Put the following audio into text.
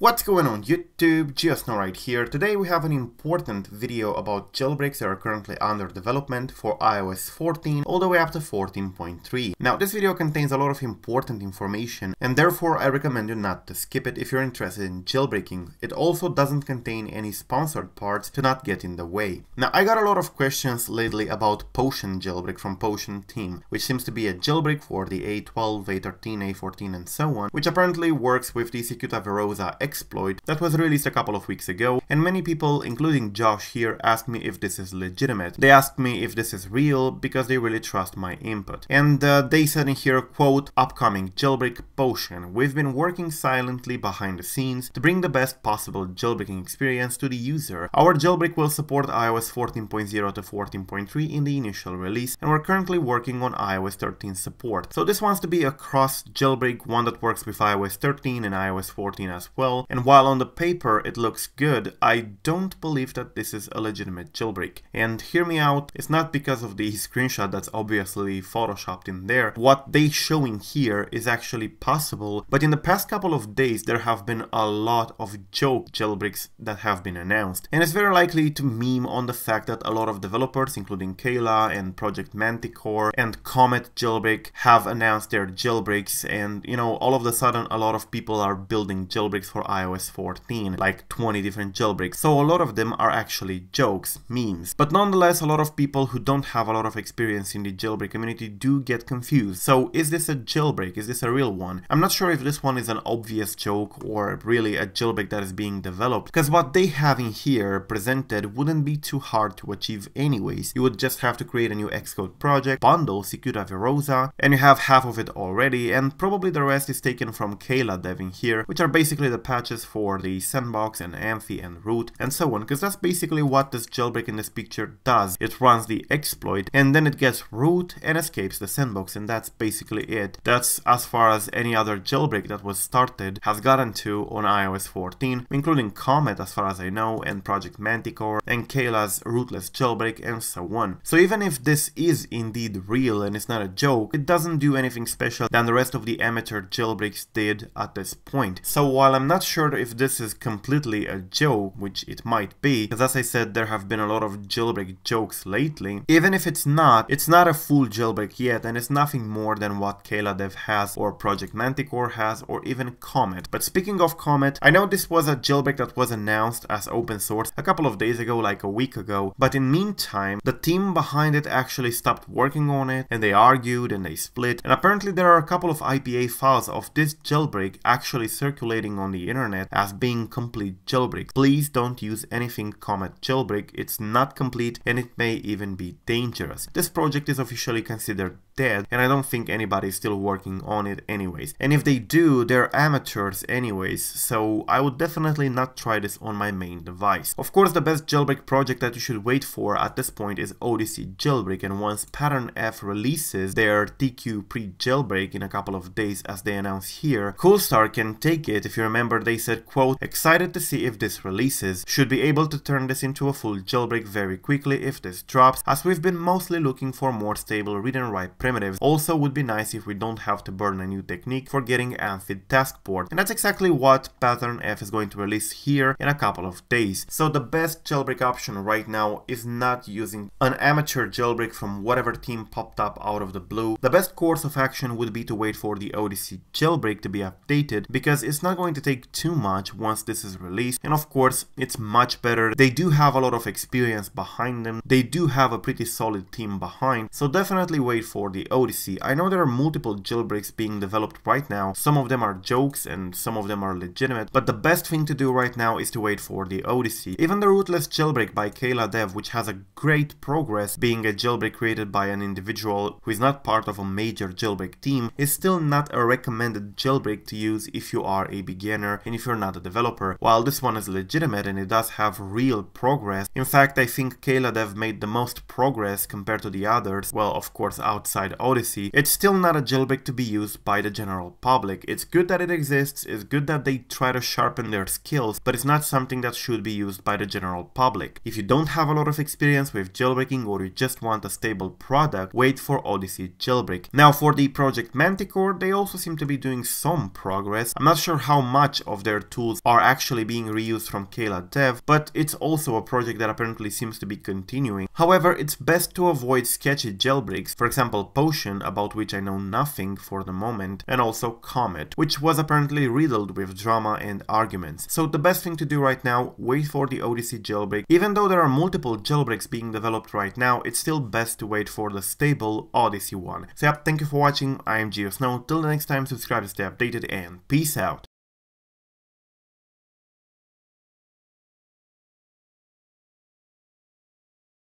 What's going on YouTube, GeoSn0w right here. Today we have an important video about jailbreaks that are currently under development for iOS 14 all the way up to 14.3. Now this video contains a lot of important information and therefore I recommend you not to skip it if you're interested in jailbreaking. It also doesn't contain any sponsored parts to not get in the way. Now I got a lot of questions lately about Potion jailbreak from Potion Team, which seems to be a jailbreak for the A12, A13, A14 and so on, which apparently works with the Cicuta Virosa exploit that was released a couple of weeks ago, and many people, including Josh here, asked me if this is legitimate. They asked me if this is real because they really trust my input. And uh, they said in here, quote, upcoming jailbreak potion. We've been working silently behind the scenes to bring the best possible jailbreaking experience to the user. Our jailbreak will support iOS 14.0 to 14.3 in the initial release, and we're currently working on iOS 13 support. So this wants to be a cross jailbreak, one that works with iOS 13 and iOS 14 as well, and while on the paper it looks good, I don't believe that this is a legitimate jailbreak. And hear me out, it's not because of the screenshot that's obviously photoshopped in there. What they showing here is actually possible, but in the past couple of days there have been a lot of joke jailbreaks that have been announced. And it's very likely to meme on the fact that a lot of developers, including Kayla and Project Manticore and Comet Jailbreak, have announced their jailbreaks and you know, all of a sudden a lot of people are building jailbreaks for iOS 14, like 20 different jailbreaks, so a lot of them are actually jokes, memes. But nonetheless, a lot of people who don't have a lot of experience in the jailbreak community do get confused. So is this a jailbreak? Is this a real one? I'm not sure if this one is an obvious joke or really a jailbreak that is being developed, because what they have in here presented wouldn't be too hard to achieve anyways. You would just have to create a new Xcode project, bundle Cicuta Virosa, and you have half of it already, and probably the rest is taken from Kayla dev in here, which are basically the patches for the sandbox and AMFI and root and so on because that's basically what this jailbreak in this picture does. It runs the exploit and then it gets root and escapes the sandbox and that's basically it. That's as far as any other jailbreak that was started has gotten to on iOS 14 including Comet as far as I know and Project Manticore and Kayla's rootless jailbreak and so on. So even if this is indeed real and it's not a joke, it doesn't do anything special than the rest of the amateur jailbreaks did at this point. So while I'm not sure if this is completely a joke, which it might be, because as I said, there have been a lot of jailbreak jokes lately. Even if it's not, it's not a full jailbreak yet, and it's nothing more than what Kayla Dev has, or Project Manticore has, or even Comet. But speaking of Comet, I know this was a jailbreak that was announced as open source a couple of days ago, like a week ago, but in meantime, the team behind it actually stopped working on it, and they argued and they split, and apparently there are a couple of IPA files of this jailbreak actually circulating on the internet as being complete jailbreak. Please don't use anything Comet jailbreak, it's not complete and it may even be dangerous. This project is officially considered dead and I don't think anybody is still working on it anyways. And if they do, they're amateurs anyways, so I would definitely not try this on my main device. Of course the best jailbreak project that you should wait for at this point is Odyssey Jailbreak and once Pattern F releases their TQ pre-jailbreak in a couple of days as they announce here, Coolstar can take it if you remember they said quote, excited to see if this releases, should be able to turn this into a full jailbreak very quickly if this drops as we've been mostly looking for more stable read and write primitives. Also would be nice if we don't have to burn a new technique for getting Amphi task port. And that's exactly what Pattern F is going to release here in a couple of days. So the best jailbreak option right now is not using an amateur jailbreak from whatever team popped up out of the blue. The best course of action would be to wait for the Odyssey jailbreak to be updated because it's not going to take too much once this is released and of course it's much better. They do have a lot of experience behind them. They do have a pretty solid team behind so definitely wait for the Odyssey. I know there are multiple jailbreaks being developed right now, some of them are jokes and some of them are legitimate, but the best thing to do right now is to wait for the Odyssey. Even the Rootless jailbreak by Kayla Dev, which has a great progress being a jailbreak created by an individual who is not part of a major jailbreak team, is still not a recommended jailbreak to use if you are a beginner and if you're not a developer. While this one is legitimate and it does have real progress, in fact I think Kayla Dev made the most progress compared to the others, well of course outside Odyssey, it's still not a jailbreak to be used by the general public. It's good that it exists, it's good that they try to sharpen their skills, but it's not something that should be used by the general public. If you don't have a lot of experience with jailbreaking or you just want a stable product, wait for Odyssey jailbreak. Now for the Project Manticore, they also seem to be doing some progress. I'm not sure how much of their tools are actually being reused from Kayla Dev, but it's also a project that apparently seems to be continuing. However, it's best to avoid sketchy jailbreaks, for example Potion, about which I know nothing for the moment, and also Comet, which was apparently riddled with drama and arguments. So the best thing to do right now, wait for the Odyssey jailbreak. Even though there are multiple jailbreaks being developed right now, it's still best to wait for the stable Odyssey one. So yeah, thank you for watching, I am GeoSn0w, till the next time subscribe to stay updated and peace out.